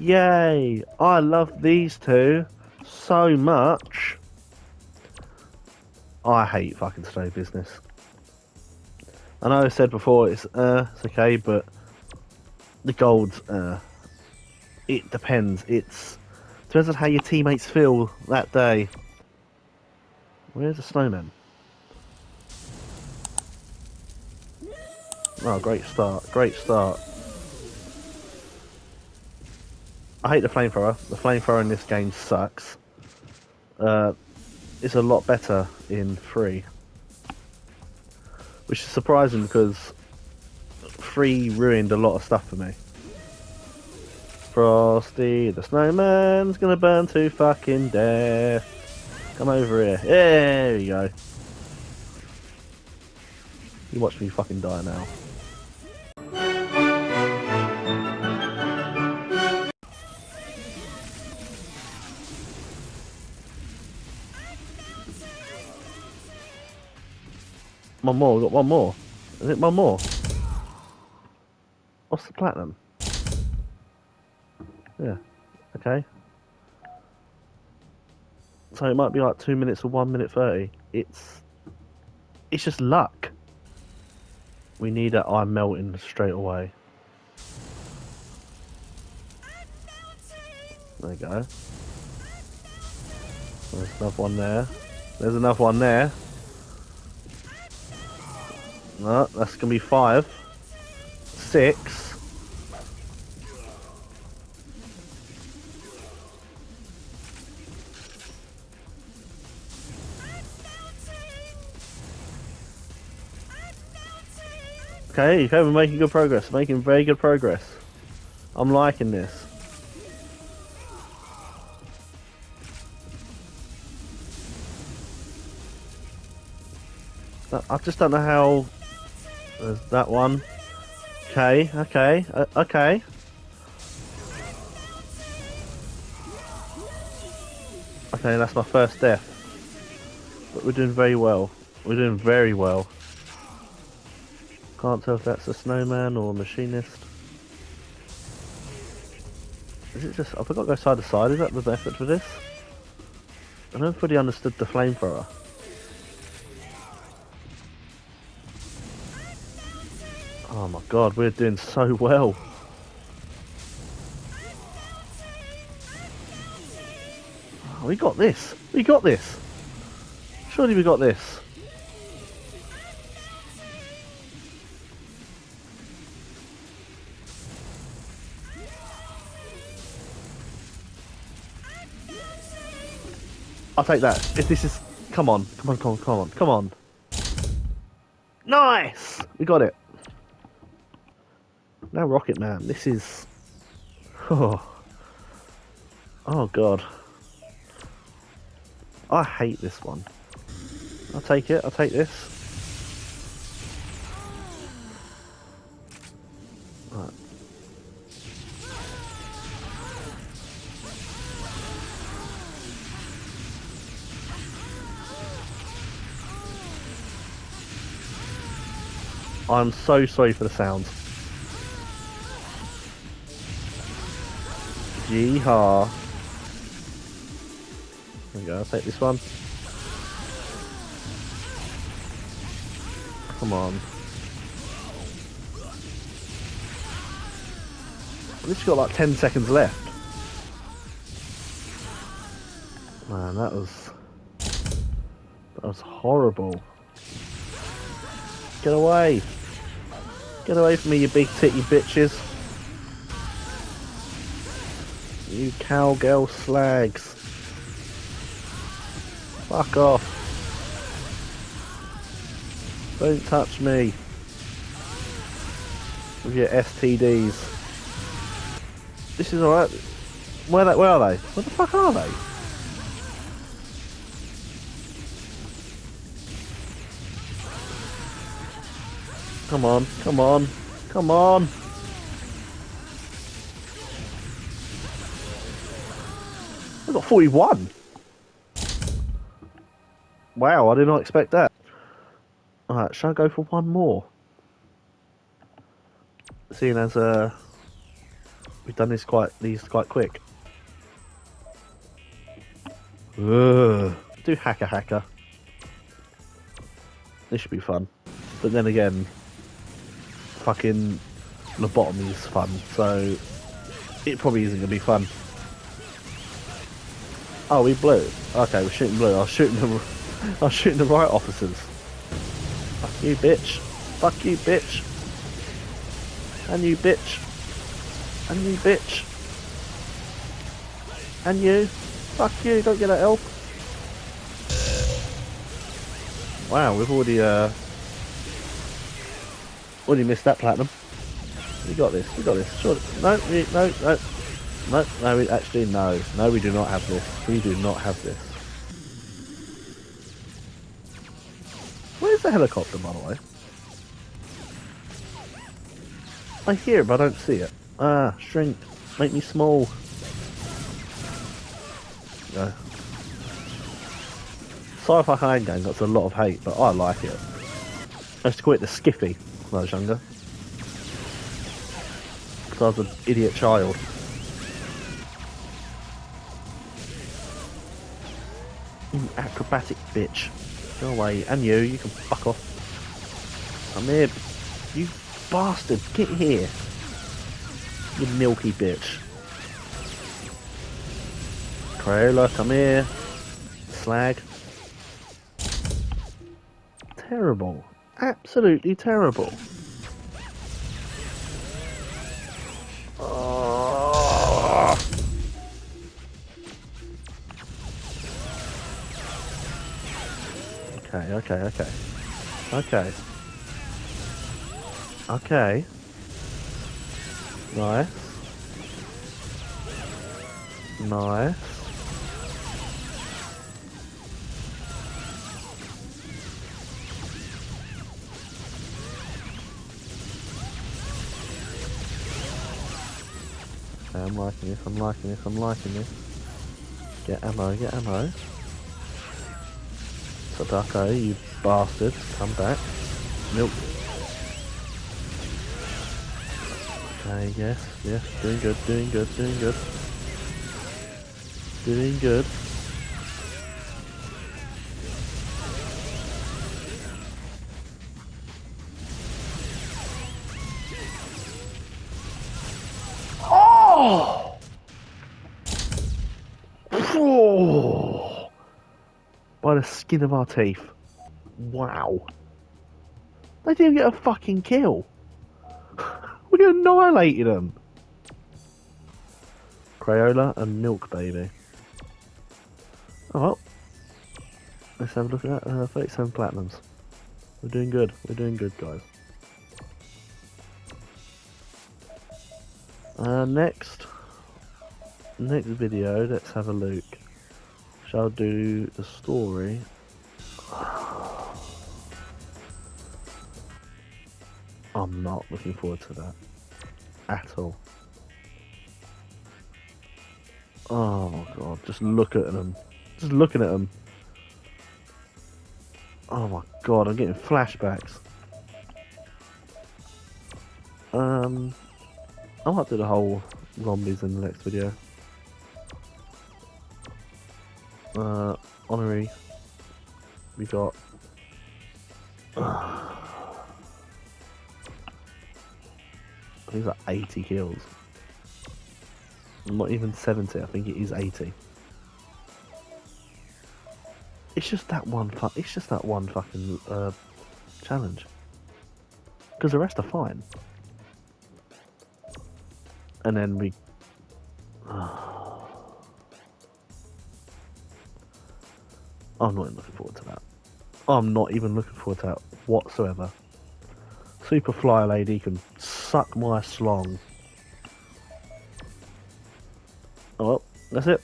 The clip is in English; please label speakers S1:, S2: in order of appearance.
S1: Yay! I love these two so much. I hate fucking snow business. I know I said before it's uh it's okay, but the gold uh it depends. It's depends on how your teammates feel that day. Where's the snowman? Oh, great start! Great start. I hate the flamethrower. The flamethrower in this game sucks. Uh, it's a lot better in three, which is surprising because three ruined a lot of stuff for me. Frosty the snowman's gonna burn to fucking death. Come over here. There you go. You watch me fucking die now. One more, we've got one more. Is it one more? What's the platinum? Yeah, okay. So it might be like two minutes or one minute thirty. It's it's just luck. We need that eye melting straight away. There you go. There's another one there. There's another one there. No, that's gonna be five. Six. Okay, we're making good progress. Making very good progress. I'm liking this. I just don't know how there's that one. Okay, okay, uh, okay. Okay, that's my first death. But we're doing very well. We're doing very well. Can't tell if that's a snowman or a machinist. Is it just... I forgot to go side to side. Is that the effort for this? I never fully understood the flamethrower. My god, we're doing so well. Oh, we got this. We got this. Surely we got this. I'll take that. If this is... Come on. Come on, come on, come on, come on. Nice! We got it. Now Rocket Man, this is... Oh. Oh god. I hate this one. I'll take it, I'll take this. I'm so sorry for the sounds. Yeehaw. There we go, take this one. Come on. Least got like 10 seconds left. Man, that was... That was horrible. Get away! Get away from me, you big titty bitches. You cowgirl slags. Fuck off. Don't touch me. With your STDs. This is alright. Where, they, where are they? Where the fuck are they? Come on, come on, come on. I got 41. Wow, I did not expect that. Alright, shall I go for one more? Seeing as uh, We've done this quite these quite quick. Ugh. Do Hack a Hacker. This should be fun. But then again, fucking lobotomy is fun, so it probably isn't gonna be fun. Oh, we blew. Okay, we're shooting blue. I was shooting the, I was shooting the right officers. Fuck you, bitch. Fuck you, bitch. And you, bitch. And you, bitch. And you. Fuck you, don't get that help. Wow, we've already, uh... Already missed that platinum. We got this, we got this. Sure. No, no, no. No, no, we, actually, no. No, we do not have this. We do not have this. Where's the helicopter, by the way? I hear it, but I don't see it. Ah, shrink. Make me small. No. Sci-fi handgun gets a lot of hate, but I like it. I used to call it the Skiffy when I was younger. Because I was an idiot child. You acrobatic bitch. Go away. And you, you can fuck off. I'm here. You bastard, get here. You milky bitch. Crayola, come here. Slag. Terrible. Absolutely terrible. Oh. Okay, okay, okay. Okay. Okay. Nice. Nice. Okay, I'm liking this, I'm liking this, I'm liking this. Get ammo, get ammo. Sadako, you bastard, come back. Milk. Okay, yes, yes, doing good, doing good, doing good. Doing good. The skin of our teeth. Wow. They didn't get a fucking kill. We annihilated them. Crayola and Milk Baby. Oh well. Let's have a look at that. Uh, 37 platinums. We're doing good. We're doing good, guys. Uh, next, next video, let's have a look. Shall do the story. I'm not looking forward to that at all. Oh my god, just look at them. Just looking at them. Oh my god, I'm getting flashbacks. Um, I might do the whole zombies in the next video. Uh, honorary. We got. I think it's like 80 kills. Not even 70, I think it is 80. It's just that one it's just that one fucking uh, challenge. Because the rest are fine. And then we I'm not even looking forward to that. I'm not even looking forward to that whatsoever. Super Fly Lady can suck my slong. Oh well, that's it.